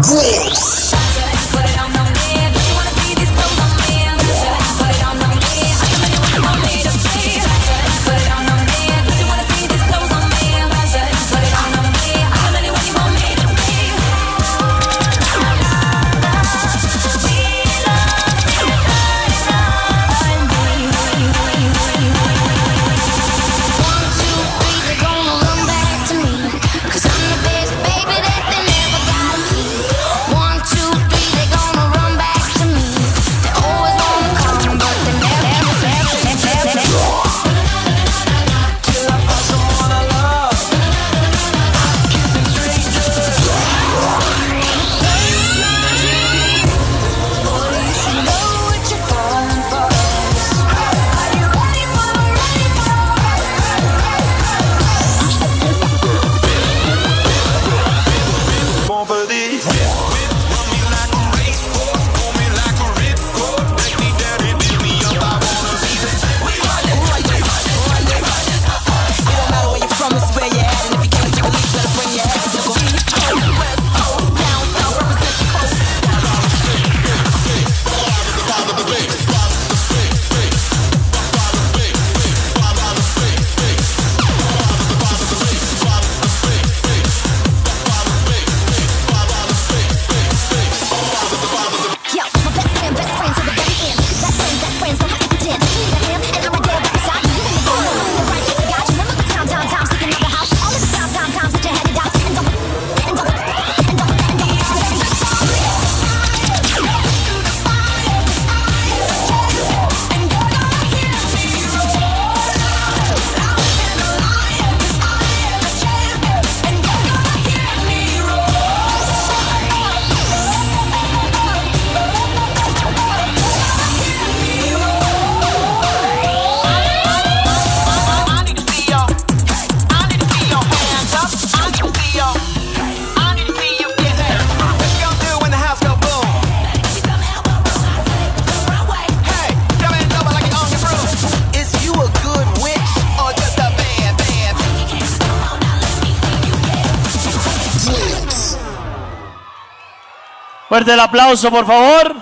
Good. Fuerte el aplauso, por favor.